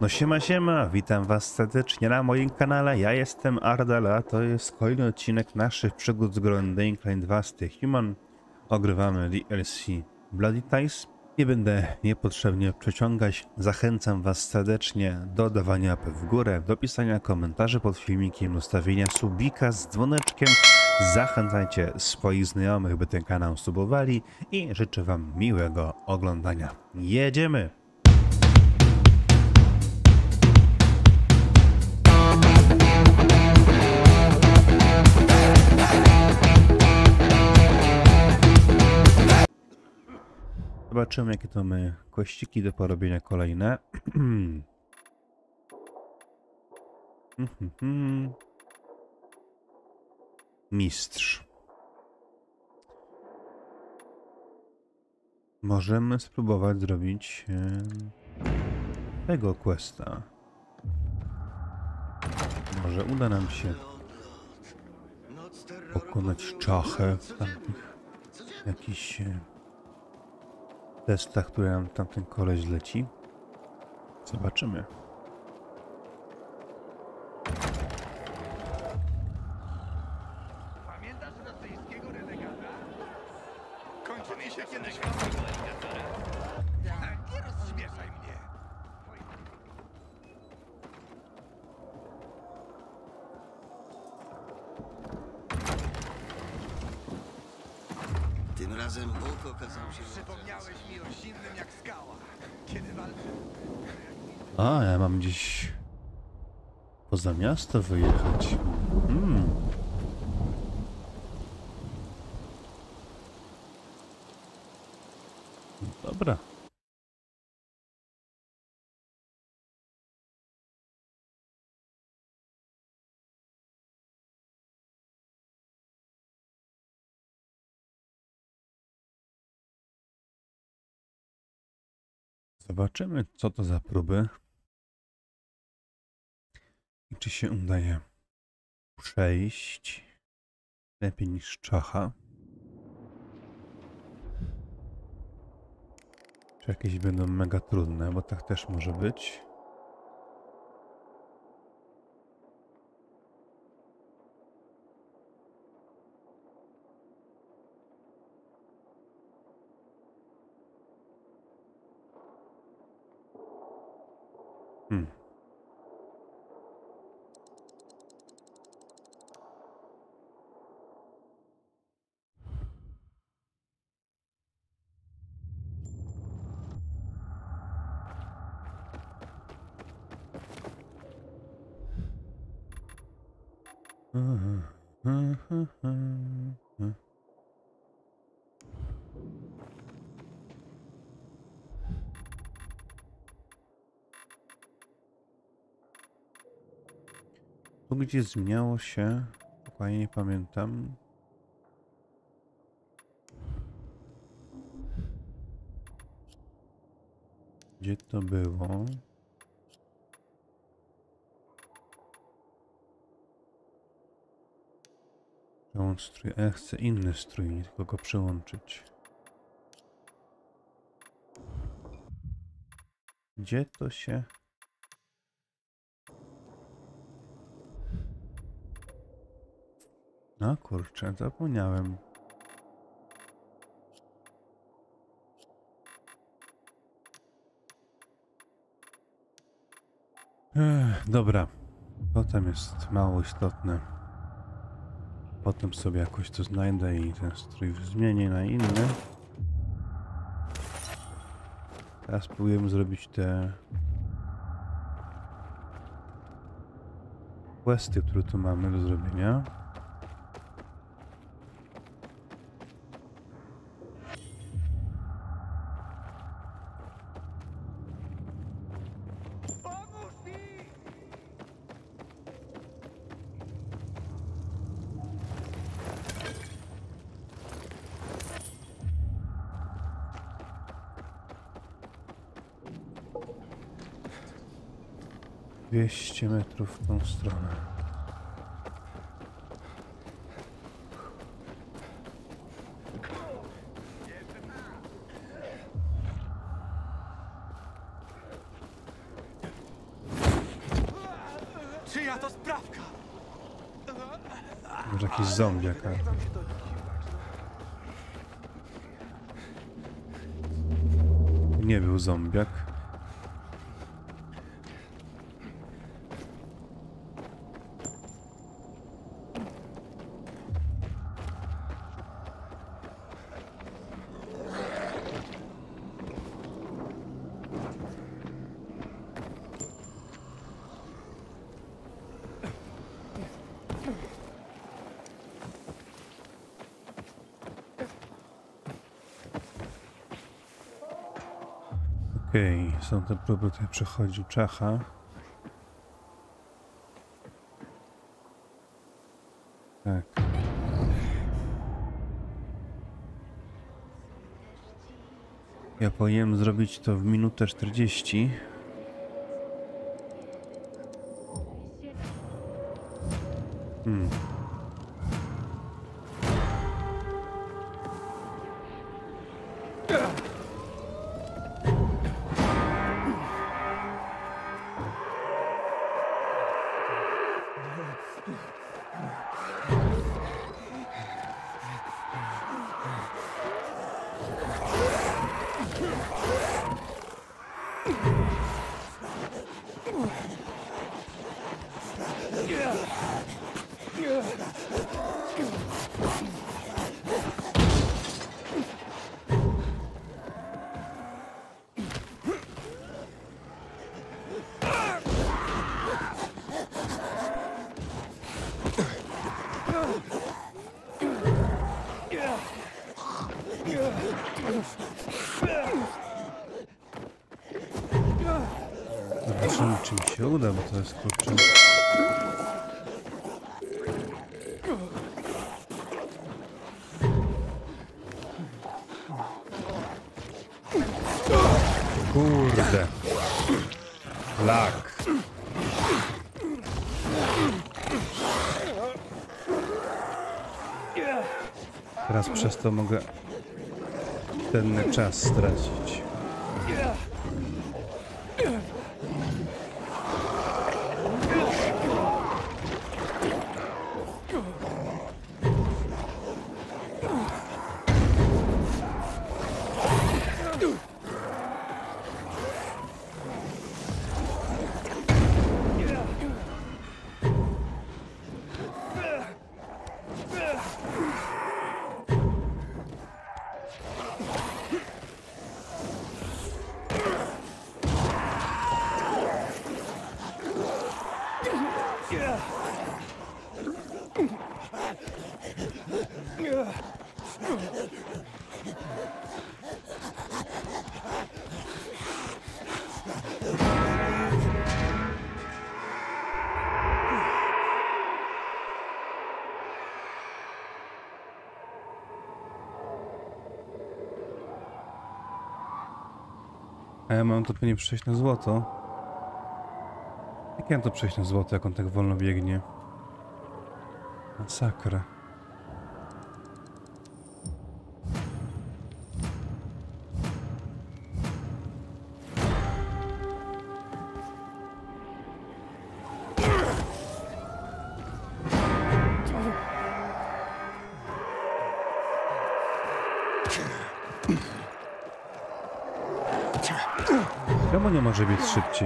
No siema siema, witam was serdecznie na moim kanale, ja jestem Ardal, a to jest kolejny odcinek naszych przygód z The Incline 2 z The Human. Ogrywamy DLC Bloody Ties. Nie będę niepotrzebnie przeciągać, zachęcam was serdecznie do dawania łapy w górę, do pisania komentarzy pod filmikiem, ustawienia subika z dzwoneczkiem. Zachęcajcie swoich znajomych, by ten kanał subowali i życzę wam miłego oglądania. Jedziemy! Zobaczymy, jakie to mamy kościki do porobienia kolejne. Mistrz. Możemy spróbować zrobić tego questa. Może uda nam się pokonać czachę w jakichś testach, które nam tamten koleś leci. Zobaczymy. Pamiętasz rosyjskiego renegata? Kończy mi się kiedyś waszego aligatora. Razem Bóg okazał się... Przypomniałeś mi o zimnym jak skała, kiedy walczył. A, ja mam gdzieś poza miasto wyjechać. Hmm. Dobra. Zobaczymy, co to za próby. I czy się udaje przejść lepiej niż czacha? Czy jakieś będą mega trudne, bo tak też może być. Hmm. Tu gdzie zmieniało się, dokładnie nie pamiętam. Gdzie to było? Przełącz strój. Ja chcę inny strój, nie tylko go przełączyć. Gdzie to się... No kurczę, zapomniałem. Ech, dobra, potem jest mało istotne. Potem sobie jakoś to znajdę i ten strój zmienię na inny. Teraz spróbujemy zrobić te questy, które tu mamy do zrobienia. 200 metrów w tą stronę. Okej, są te próby, tutaj przechodził Czecha. Tak. Ja powinienem zrobić to w minutę 40. Hmm. Bo to jest kurczę. Kurde. Lak. Teraz przez to mogę ten czas stracić. Ja mam to pewnie przejść na złoto. Jak ja mam to przejść na złoto, jak on tak wolno biegnie? Masakra. 그렇지.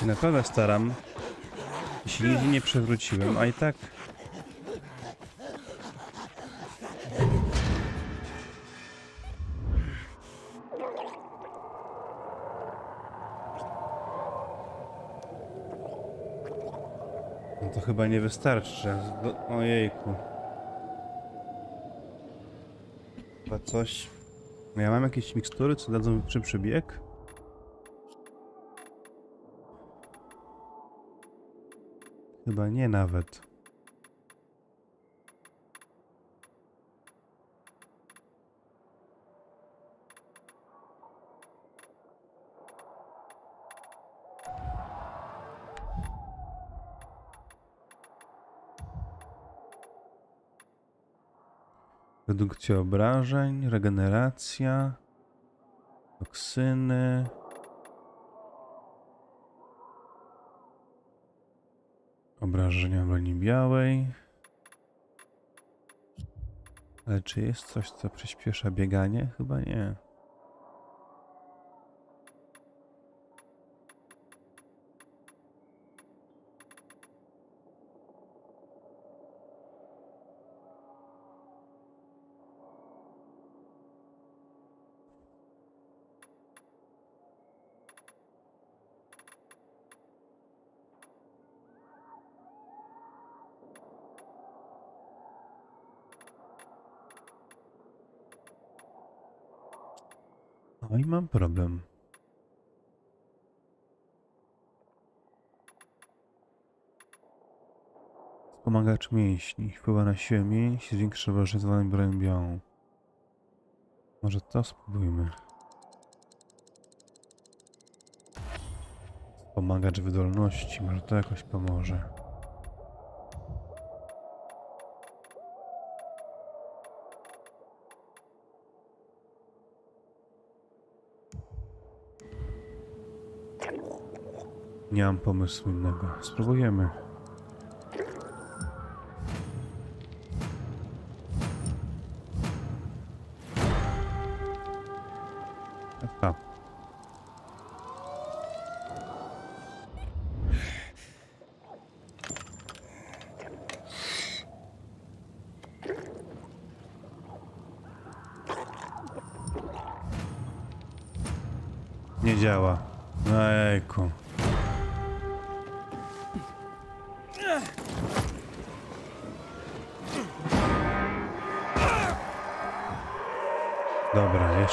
Się naprawdę staram. Jeśli nigdy nie przewróciłem, a i tak... No to chyba nie wystarczy. Ojejku. Chyba coś... No Ja mam jakieś mikstury, co dadzą szybszy bieg? Chyba nie nawet. Redukcja obrażeń, regeneracja, toksyny. Obrażenia broni białej. Ale czy jest coś, co przyspiesza bieganie? Chyba nie. I mam problem. Wspomagacz mięśni. Wpływa na siłę mięśni, zwiększa wrażenie zwaną bronią białą. Może to spróbujmy. Wspomagacz wydolności. Może to jakoś pomoże. Nie mam pomysłu innego. Spróbujemy. Nie działa. Ejku.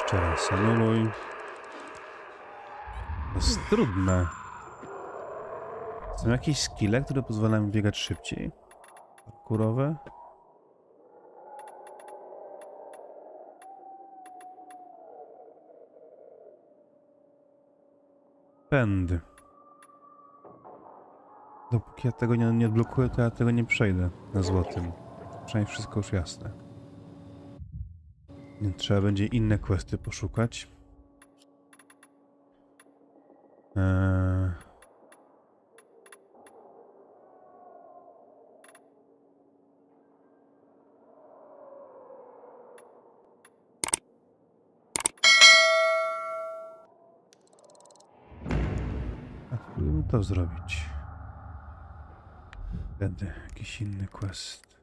Jeszcze raz. Anuluj. To jest trudne. Są jakieś skille, które pozwalają mi biegać szybciej? Parkurowe? Pędy. Dopóki ja tego nie, nie odblokuję, to ja tego nie przejdę na złotym. Przynajmniej wszystko już jasne. Trzeba będzie inne questy poszukać. Eee... A spróbujmy to zrobić. Wtedy jakiś inny quest.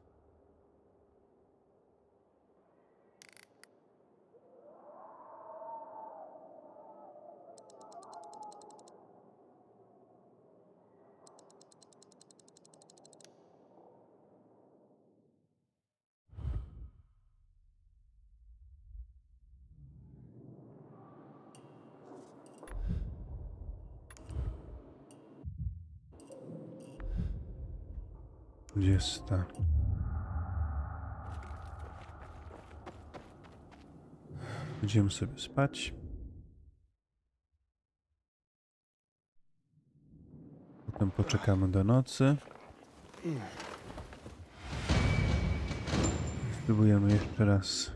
Dwudziesta. Sobie spać. Potem poczekamy do nocy. Spróbujemy jeszcze raz.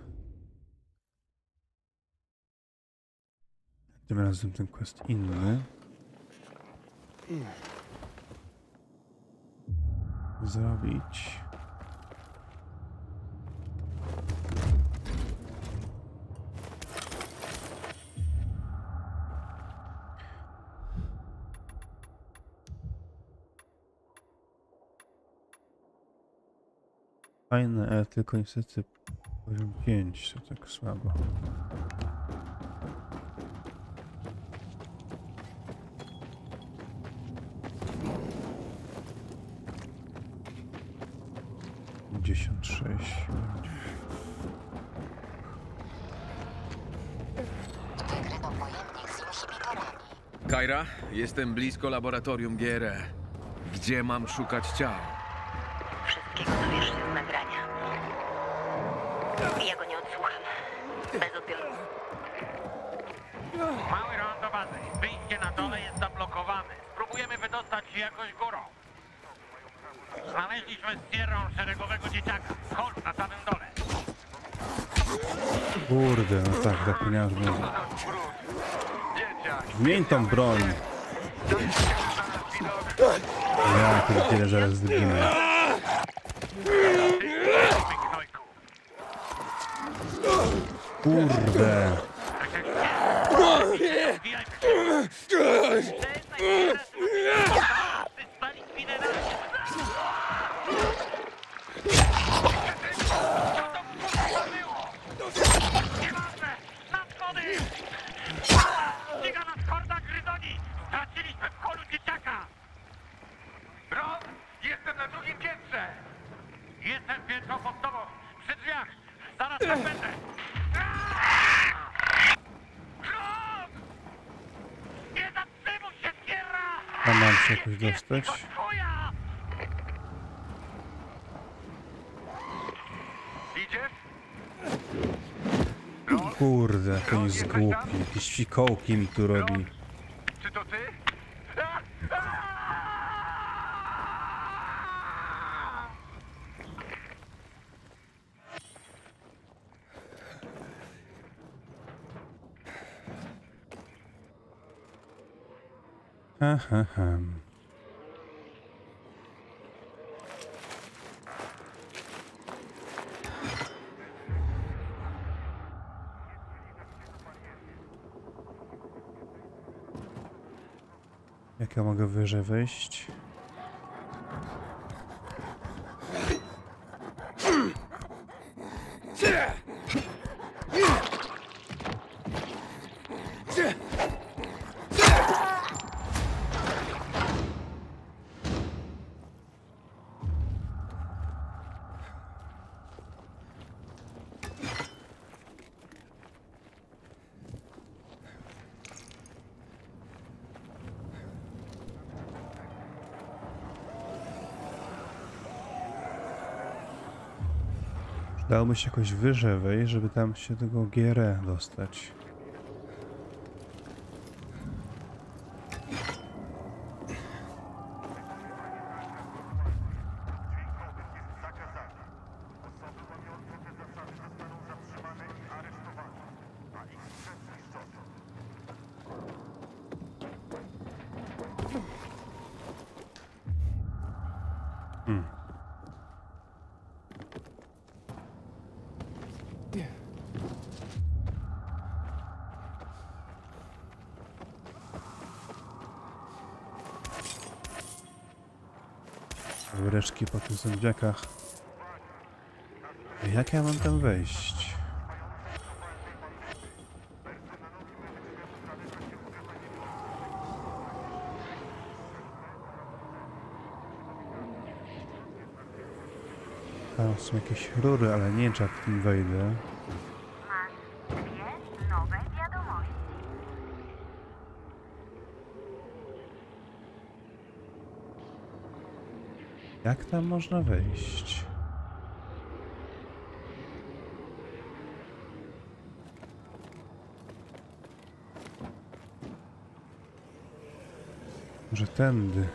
Tym razem ten quest inny zrobić. Fajne, ale tylko niestety poziom 5 to tak słabo. Dziesiąt sześć. Wykryto pojemnik z inhibitorami. Kaira, jestem blisko laboratorium GRE. Gdzie mam szukać ciał? Wszystkiego dowiesz się z nagrania. Ja go nie odsłucham. Bez odbioru. Mały ron do bazy. Wyjście na dole jest zablokowane. Spróbujemy wydostać się jakoś górą. Znaleźliśmy z Sierrą szeregowego dzieciaka. Chodź na samym dole. Kurde, no tak, zapomniałem, że. Dzieciak. Zmień tą broń. Ja pierdzielę, zaraz zginę. Kurde. Jakoś dostać? Kurde, to jest głupi. Jakieś fikołki mi tu robi. Czy to ty? Aha, ha. Mogę wyżej wejść? Dałoby się jakoś wyżej żeby tam się tego GRE dostać. Zębiakach. Jak ja mam tam wejść? Tam są jakieś rury, ale nie wiem, czy jak w tym wejdę. Jak tam można wejść? Może tędy.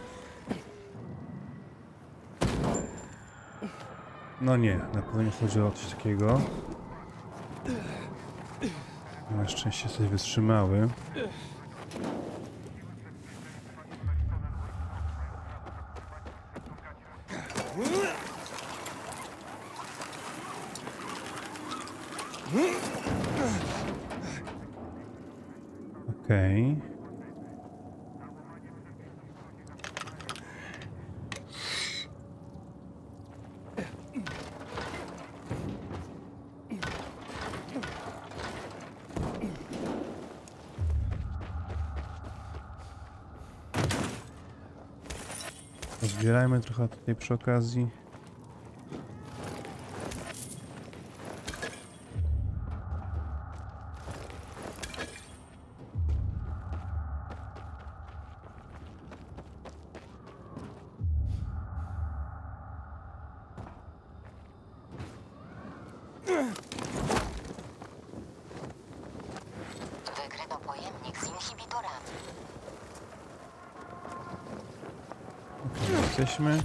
No nie, na pewno nie chodzi o coś takiego. Na szczęście coś wytrzymały. Trochę tutaj przy okazji. Jesteśmy.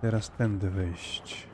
Teraz tędy wejść.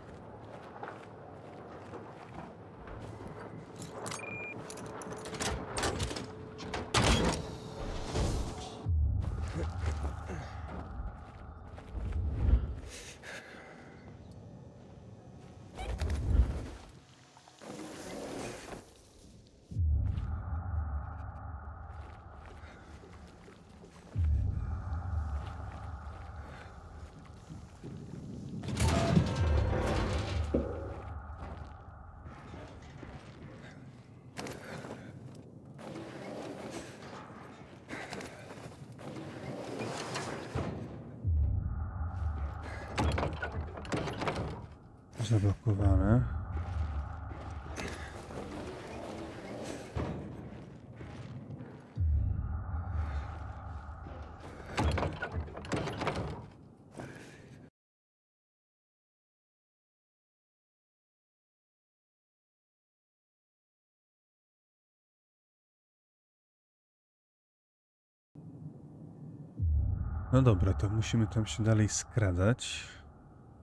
No dobra, to musimy tam się dalej skradać.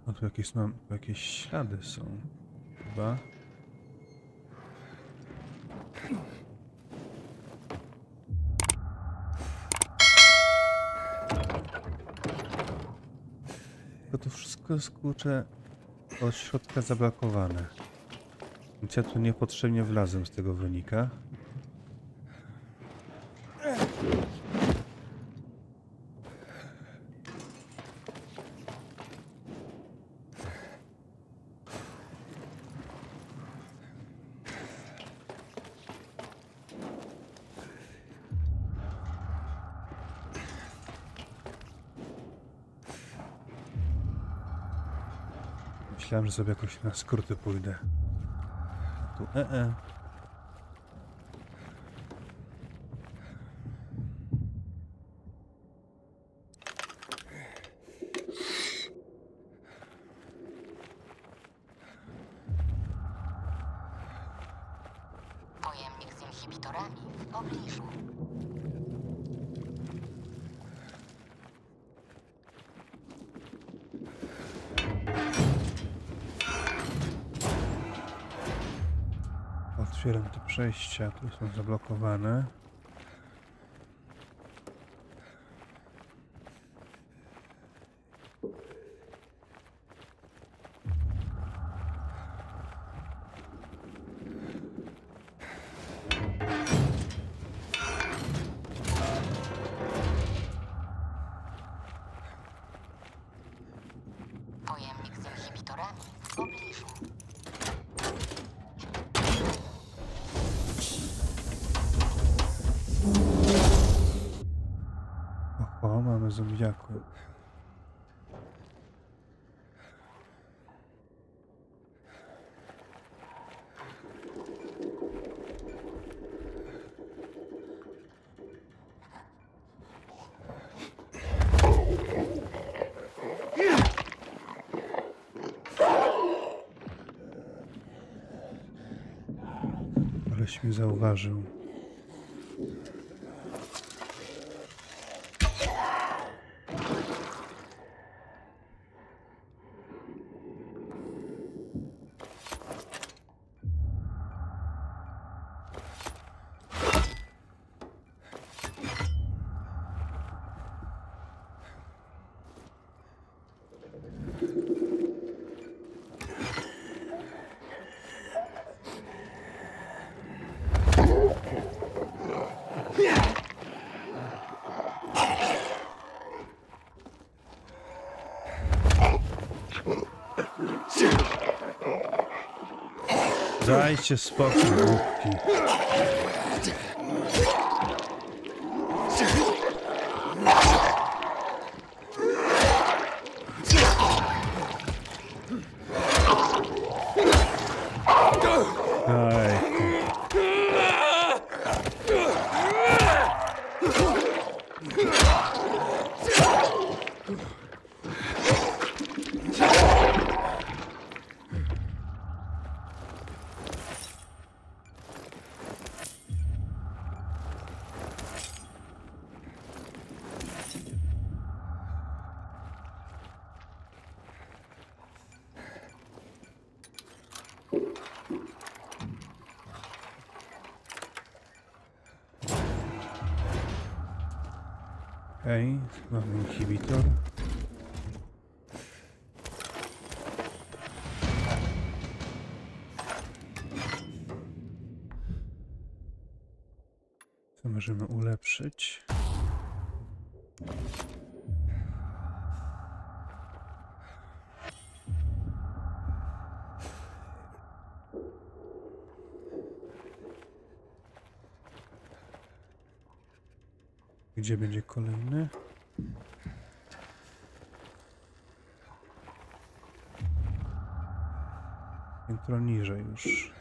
No tu jakieś mam, tu jakieś ślady są. Chyba. To to wszystko jest kurczę od środka zablokowane. Więc ja tu niepotrzebnie wlazłem z tego wynika. Myślałem, że sobie jakoś na skróty pójdę. Tu e, e. Pojemnik z inhibitorami w pobliżu. Otwieram te przejścia, tu są zablokowane. Pojemnik z inhibitorami w pobliżu. Oho, mamy zombiaku. Aleś mnie zauważył. nice just fucking. Mamy inhibitor. Co możemy ulepszyć? Gdzie będzie kolejny? Piętro niżej już.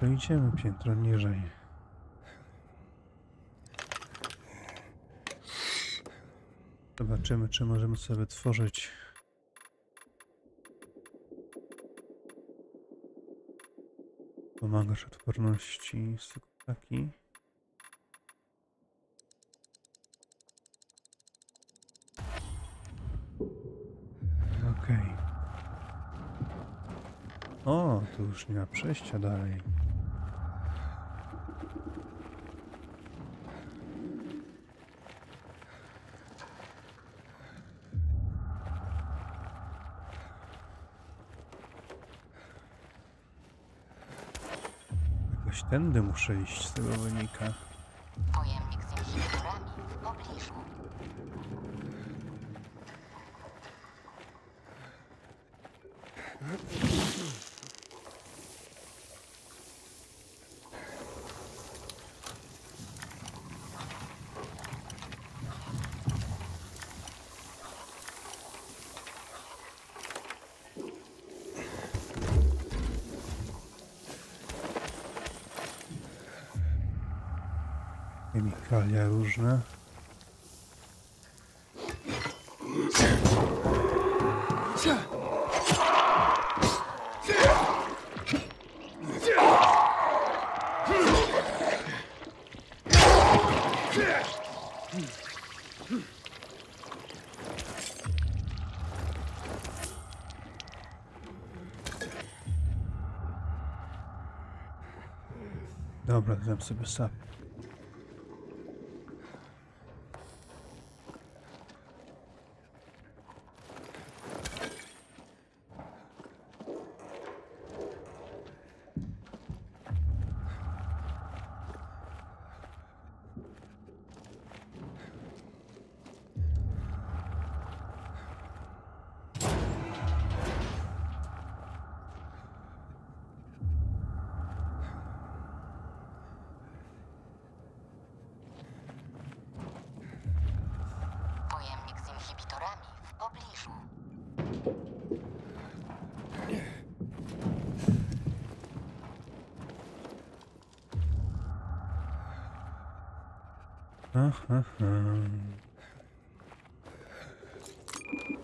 To idziemy piętro niżej. Zobaczymy, czy możemy sobie tworzyć pomagasz odporności taki. Okej. O, tu już nie ma przejścia dalej. Jakoś tędy muszę iść z tego wynika. Chemikalia różne. Dobra, dam sobie sap. Aha, aha. Okej.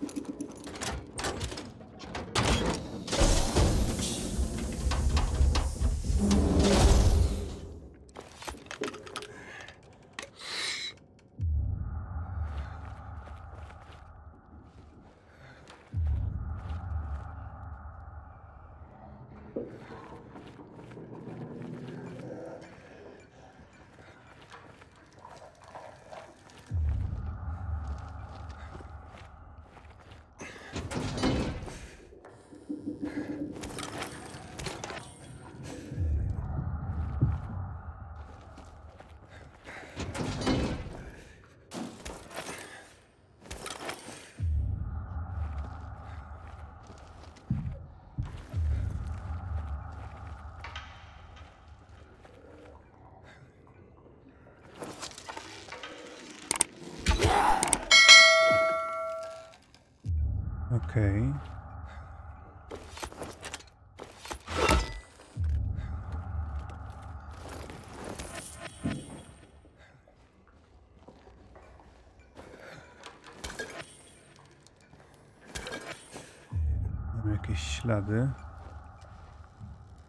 Jakieś ślady.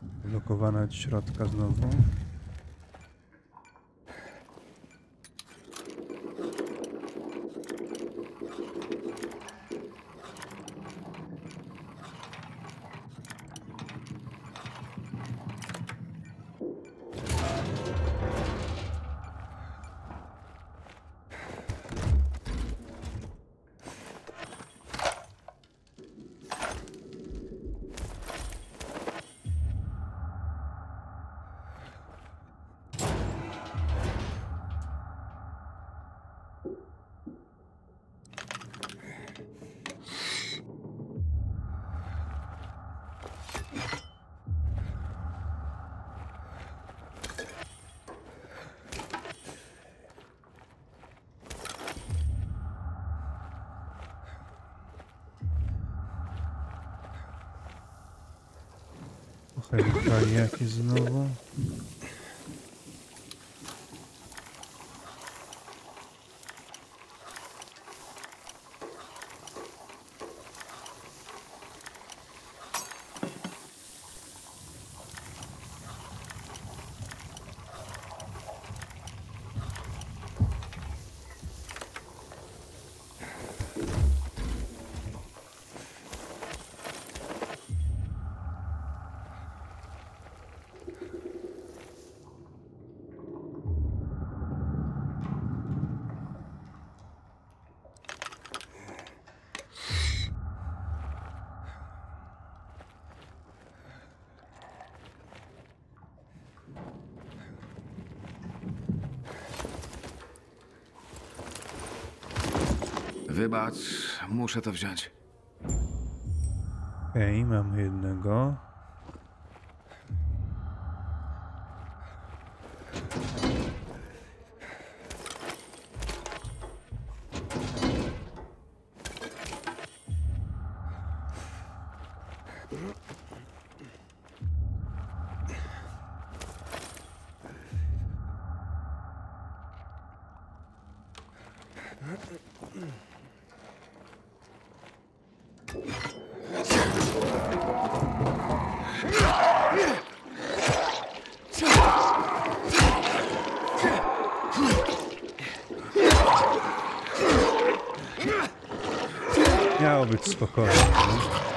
Blokowane od środka znowu. Okej, jakieś Wybacz, muszę to wziąć. Okej, mamy jednego. быть спокойно. Да?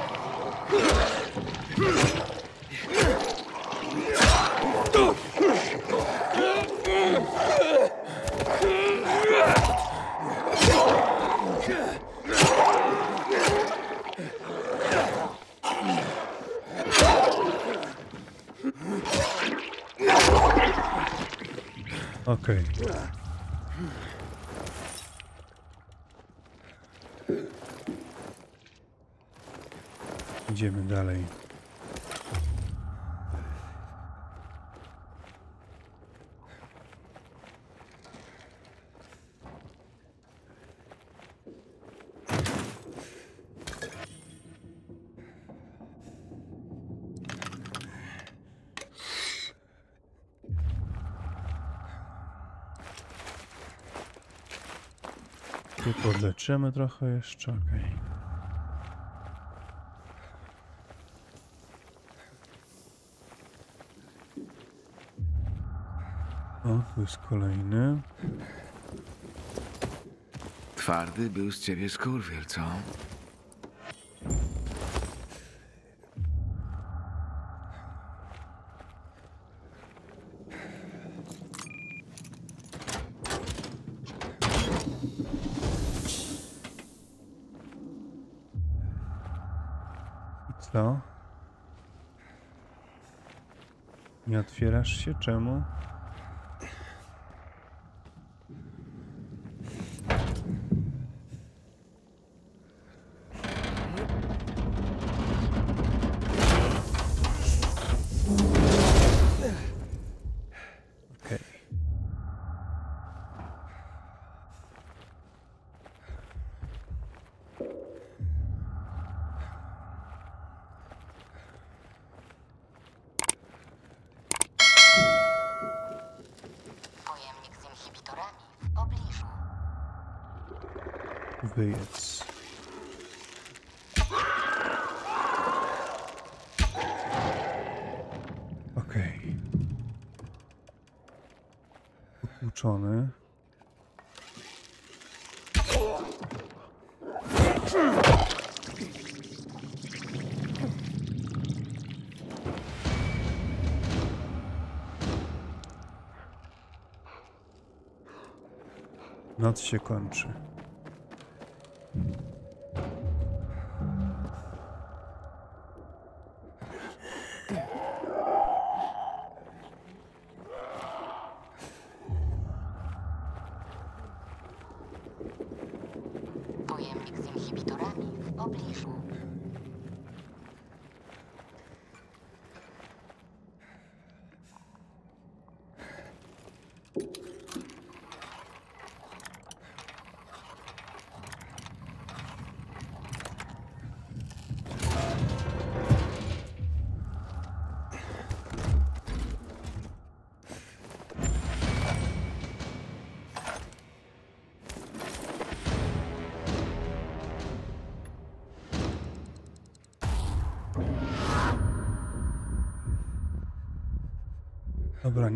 Podleczymy trochę jeszcze, okej. O, tu jest kolejny. Twardy był z ciebie skurwiel, co? Się? Czemu? Okej. wyjedz. Okej. Ukłuczony. Noc się kończy.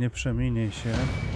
Nie przemienię się.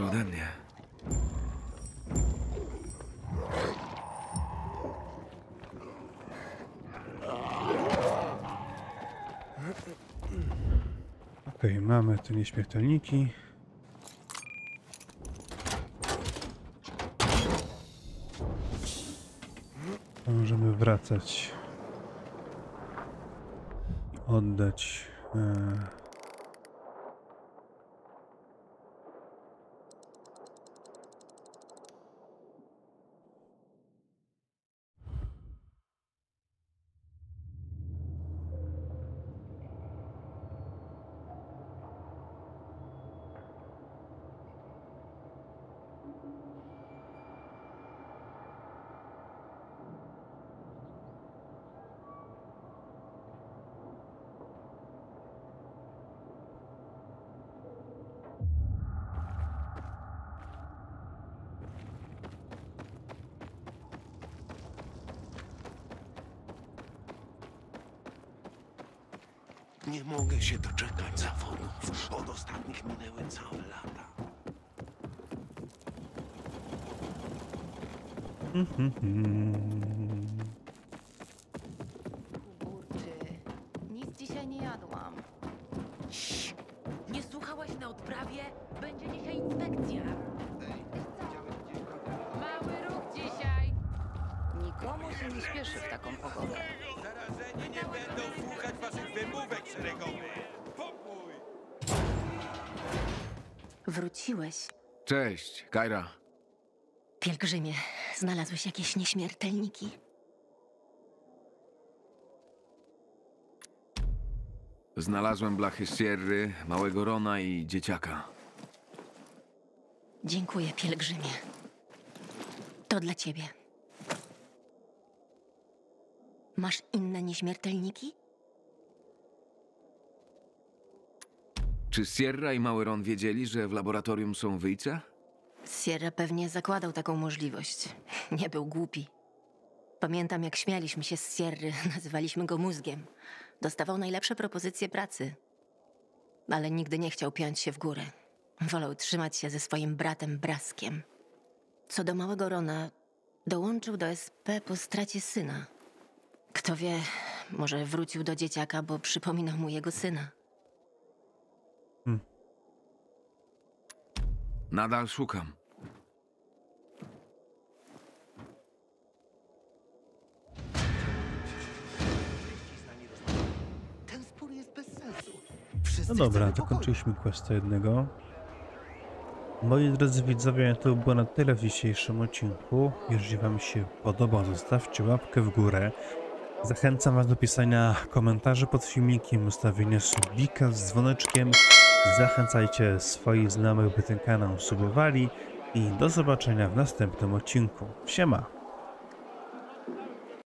Młodszy ode mnie. Okej, mamy tu nieśmiertelniki. Możemy wracać oddać. E... Nie mogę się doczekać zawodów. Od ostatnich minęły całe lata. Kurczy, Cześć, Kaira. Pielgrzymie, znalazłeś jakieś nieśmiertelniki? Znalazłem blachy Sierry, małego Rona i dzieciaka. Dziękuję, pielgrzymie. To dla ciebie. Masz inne nieśmiertelniki? Czy Sierra i mały Ron wiedzieli, że w laboratorium są wyjce? Sierra pewnie zakładał taką możliwość. Nie był głupi. Pamiętam, jak śmialiśmy się z Sierry, nazywaliśmy go mózgiem. Dostawał najlepsze propozycje pracy. Ale nigdy nie chciał piąć się w górę. Wolał trzymać się ze swoim bratem Braskiem. Co do małego Rona, dołączył do SP po stracie syna. Kto wie, może wrócił do dzieciaka, bo przypominał mu jego syna. Nadal szukam. No dobra, dokończyliśmy questa jednego. Moi drodzy widzowie, to było na tyle w dzisiejszym odcinku. Jeżeli Wam się podobał, zostawcie łapkę w górę. Zachęcam Was do pisania komentarzy pod filmikiem, ustawienia subika z dzwoneczkiem. Zachęcajcie swoich znajomych, by ten kanał subowali. I do zobaczenia w następnym odcinku. Siema!